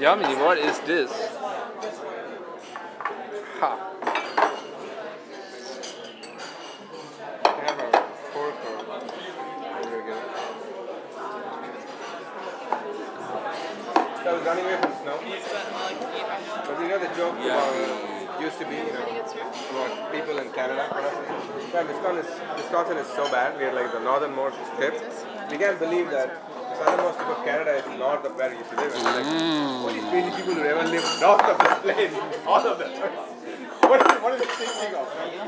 Yummy, what is this? Ha. have a fork or there we go. So I was running away from snow. But you know the joke about, uh, used to be, you know, about people in Canada. Yeah, Wisconsin is, Wisconsin is so bad. We are like the northernmost tip. We can't believe that the southernmost tip of Canada is north of where we used to live. Crazy people who ever lived north of this place, all of them. what, what is it thinking of?